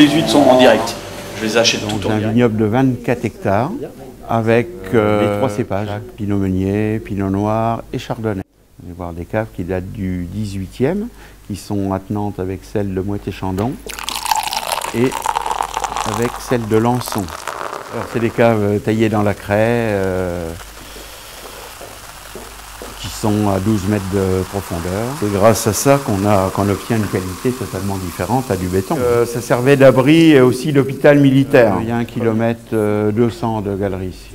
les huîtres sont en direct. Je les achète en un direct. vignoble de 24 hectares avec euh, les trois cépages, Pinot Meunier, Pinot Noir et Chardonnay. On va voir des caves qui datent du 18e, qui sont attenantes avec celle de Moët-et-Chandon et avec celle de Lançon. Alors c'est des caves euh, taillées dans la craie, euh, qui sont à 12 mètres de profondeur. C'est grâce à ça qu'on a- qu'on obtient une qualité totalement différente à du béton. Euh, ça servait d'abri et aussi d'hôpital militaire. Il y a un kilomètre euh, 200 de galerie ici.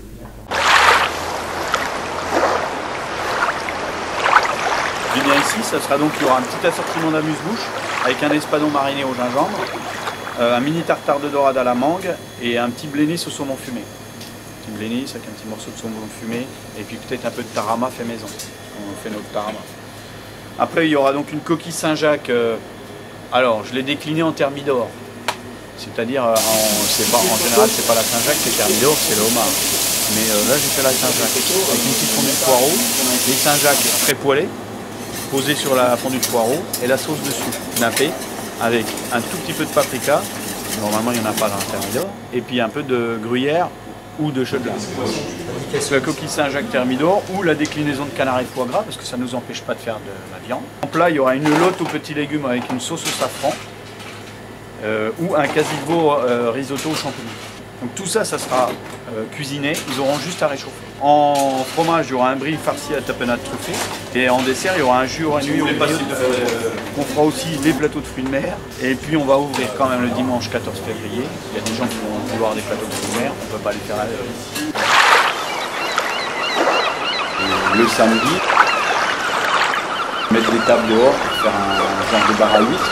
Je viens ici, ça sera donc, il y aura un petit assortiment d'amuse-bouche avec un espadon mariné au gingembre, euh, un mini tartare de dorade à la mangue et un petit blénis au saumon fumé. Un petit blénis avec un petit morceau de saumon fumé et puis peut-être un peu de tarama fait maison. On fait notre tarama. Après, il y aura donc une coquille Saint-Jacques. euh, alors, je l'ai déclinée en thermidor. C'est-à-dire, euh, en, général, c'est pas la Saint-Jacques, c'est thermidor, c'est le homard. Mais euh, là, j'ai fait la Saint-Jacques avec une petite fondue de poireau, les Saint-Jacques très poêlés, posé sur la fondue de poireau et la sauce dessus, nappée, avec un tout petit peu de paprika, normalement il n'y en a pas dans le thermidor, et puis un peu de gruyère ou de cheddar. C'est la coquille Saint-Jacques thermidor ou la déclinaison de canard et de foie gras, parce que ça ne nous empêche pas de faire de la viande. En plat, il y aura une lotte aux petits légumes avec une sauce au safran, euh, ou un casiveau euh, risotto aux champignons. Donc tout ça, ça sera euh, cuisiné, ils auront juste à réchauffer. En fromage, il y aura un brie farci à tapenade truffée. Et en dessert, il y aura un jus orange On fera aussi des plateaux de fruits de mer. Et puis on va ouvrir quand même le dimanche 14 février. Il y a des gens qui vont vouloir des plateaux de fruits de mer, on ne peut pas les faire à l'heure ici. Et Le samedi, mettre les tables dehors faire un genre de bar à huîtres.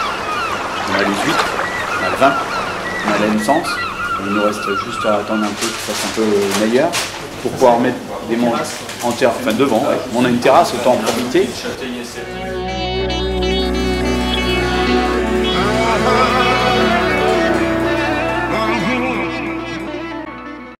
On a les huîtres, on a le vin, on a la l'essence. Il nous reste juste à attendre un peu ça fasse un peu meilleur pour pouvoir mettre des manches en terre, enfin devant. On a une terrasse, autant en profiter.